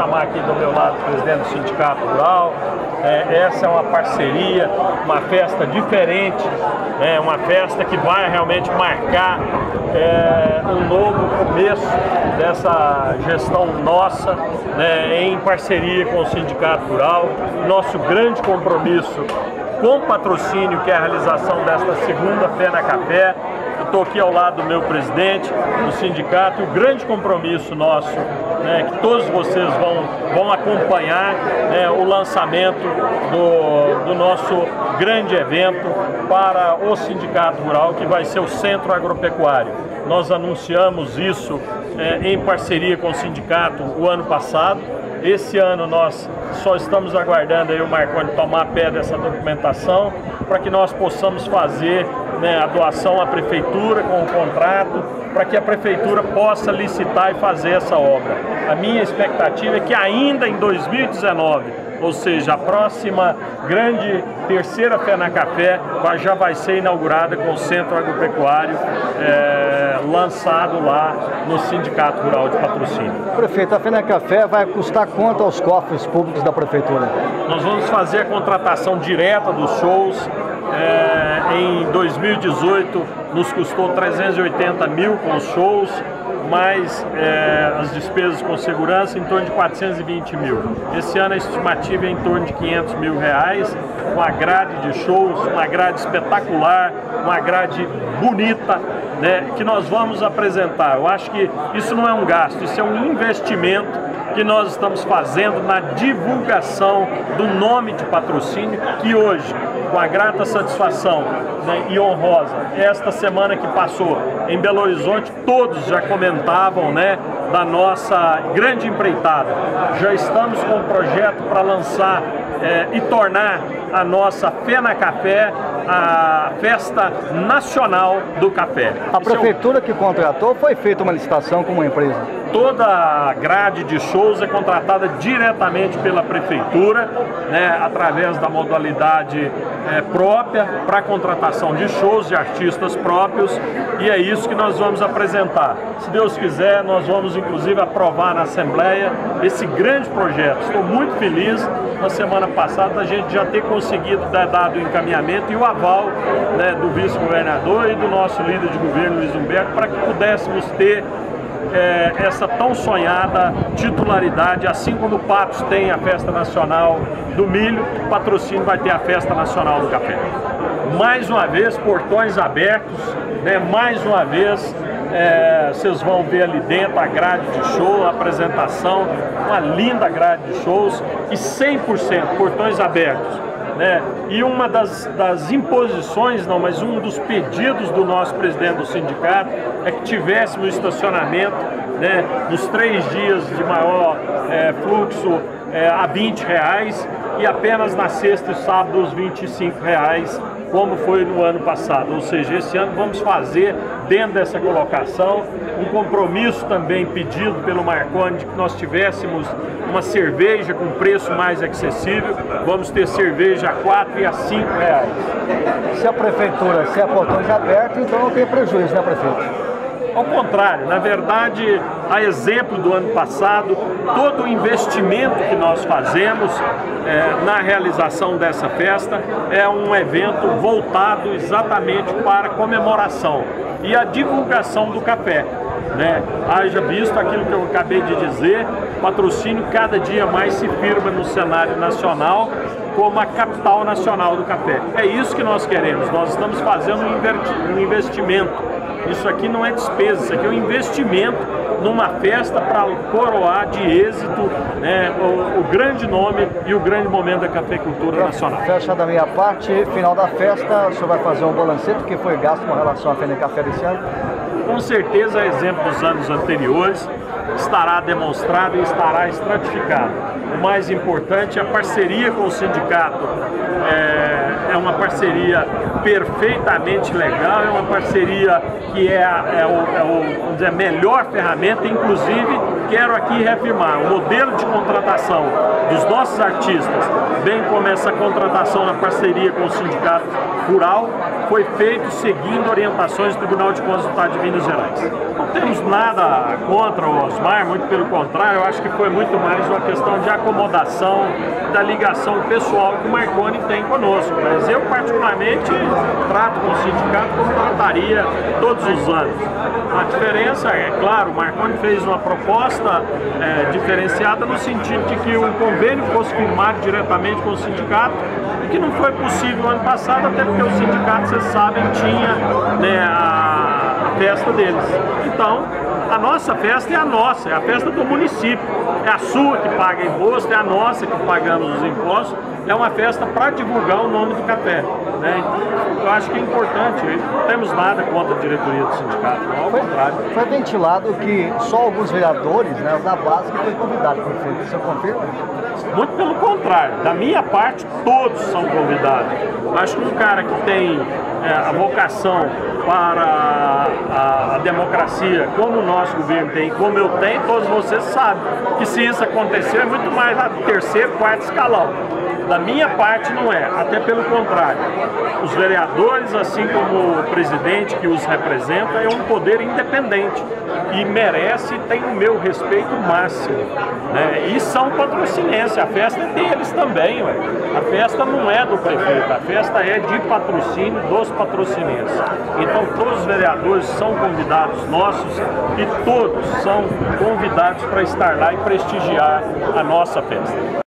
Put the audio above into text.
chamar aqui do meu lado o presidente do Sindicato Rural. É, essa é uma parceria, uma festa diferente, é uma festa que vai realmente marcar é, um novo começo dessa gestão nossa, né, em parceria com o Sindicato Rural. Nosso grande compromisso com patrocínio, que é a realização desta segunda Fena Café, estou aqui ao lado do meu presidente do sindicato e o grande compromisso nosso, né, que todos vocês vão, vão acompanhar né, o lançamento do, do nosso grande evento para o Sindicato Rural, que vai ser o Centro Agropecuário. Nós anunciamos isso é, em parceria com o sindicato o ano passado. Esse ano nós só estamos aguardando aí o Marconi tomar pé dessa documentação para que nós possamos fazer né, a doação à prefeitura com o contrato, para que a prefeitura possa licitar e fazer essa obra. A minha expectativa é que ainda em 2019, ou seja, a próxima grande terceira Fena Café já vai ser inaugurada com o Centro Agropecuário é, lançado lá no Sindicato Rural de Patrocínio. Prefeito, a Fena Café vai custar quanto aos cofres públicos da prefeitura? Nós vamos fazer a contratação direta dos shows, é, em 2018 nos custou 380 mil com os shows, mais é, as despesas com segurança em torno de 420 mil. Esse ano a estimativa é em torno de 500 mil reais, uma grade de shows, uma grade espetacular, uma grade bonita, né, que nós vamos apresentar. Eu acho que isso não é um gasto, isso é um investimento que nós estamos fazendo na divulgação do nome de patrocínio que hoje com a grata satisfação né, e honrosa. Esta semana que passou em Belo Horizonte, todos já comentavam né, da nossa grande empreitada. Já estamos com um projeto para lançar é, e tornar a nossa Fena Café a festa nacional do café. A prefeitura é um... que contratou foi feita uma licitação com uma empresa? Toda a grade de shows é contratada diretamente pela prefeitura, né, através da modalidade é, própria para contratação de shows de artistas próprios e é isso que nós vamos apresentar. Se Deus quiser, nós vamos inclusive aprovar na Assembleia esse grande projeto. Estou muito feliz na semana passada a gente já ter conseguido dar dado o encaminhamento e o aval né, do vice-governador e do nosso líder de governo, Luiz Humberto, para que pudéssemos ter é, essa tão sonhada titularidade, assim como o Patos tem a Festa Nacional do Milho, o patrocínio vai ter a Festa Nacional do Café. Mais uma vez, portões abertos, né, mais uma vez é, vocês vão ver ali dentro a grade de show, a apresentação, uma linda grade de shows e 100% portões abertos né? E uma das, das imposições, não, mas um dos pedidos do nosso presidente do sindicato é que tivéssemos estacionamento né, nos três dias de maior é, fluxo é, a 20 reais e apenas na sexta e sábado os 25 reais como foi no ano passado. Ou seja, esse ano vamos fazer, dentro dessa colocação, um compromisso também pedido pelo Marconi de que nós tivéssemos uma cerveja com preço mais acessível. Vamos ter cerveja a 4 e a 5 reais. Se a prefeitura, se a portões aberto, então não tem prejuízo, né, prefeito? Ao contrário, na verdade, a exemplo do ano passado, todo o investimento que nós fazemos é, na realização dessa festa é um evento voltado exatamente para a comemoração e a divulgação do café. Né? Haja visto aquilo que eu acabei de dizer, patrocínio cada dia mais se firma no cenário nacional como a capital nacional do café. É isso que nós queremos, nós estamos fazendo um investimento isso aqui não é despesa, isso aqui é um investimento numa festa para coroar de êxito né, o, o, grande nome e o grande momento da cafeicultura nacional. Fecha da minha parte, final da festa, o senhor vai fazer um balancete que foi gasto com relação à Fene Café desse ano? Com certeza, exemplo dos anos anteriores, estará demonstrado e estará estratificado. O mais importante é a parceria com o sindicato. É, é uma parceria perfeitamente legal, é uma parceria que é, é, o, é o, dizer, a melhor ferramenta, inclusive quero aqui reafirmar, o modelo de contratação dos nossos artistas, bem como essa contratação na parceria com o Sindicato Rural, foi feito seguindo orientações do Tribunal de Contas do Estado de Minas Gerais. Não temos nada contra o Osmar, muito pelo contrário, eu acho que foi muito mais uma questão de acomodação, da ligação pessoal que o Marconi tem conosco. Mas eu, particularmente, trato com o sindicato como trataria todos os anos. A diferença é, claro, o Marconi fez uma proposta é, diferenciada no sentido de que o convênio fosse firmado diretamente com o sindicato, que não foi possível ano passado, até porque o sindicato, vocês sabem, tinha né, a, festa deles. Então, a nossa festa é a nossa, é a festa do município. É a sua que paga imposto, é a nossa que pagamos os impostos. É uma festa para divulgar o nome do café. Né? Então, eu acho que é importante. Não temos nada contra a diretoria do sindicato, ao foi, contrário. Foi ventilado que só alguns vereadores né, da base que foi convidado, prefeito. Você confirma? Muito pelo contrário. Da minha parte, todos são convidados. Acho que um cara que tem é, a vocação para a, a, democracia, como o nosso governo tem, como eu tenho, todos vocês sabem que se isso acontecer é muito mais a terceiro, quarto escalão. Da minha parte não é, até pelo contrário. Os vereadores, assim como o presidente que os representa, é um poder independente e merece e tem o meu respeito máximo. Né? E são patrocinenses, a festa é deles também. Ué. A festa não é do prefeito, a festa é de patrocínio dos patrocinenses. Então todos os vereadores são convidados nossos e todos são convidados para estar lá e prestigiar a nossa festa.